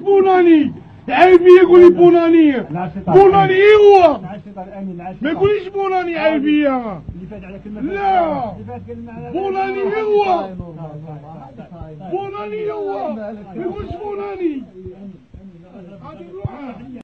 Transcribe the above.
بوناني. عيب فيا يقول لي بوناني. بوناني إيه هو؟ ما يقوليش بوناني عيب فيا لا. بوناني إيه هو؟ بوناني إيه هو؟ ما يقولش بوناني. غادي نروح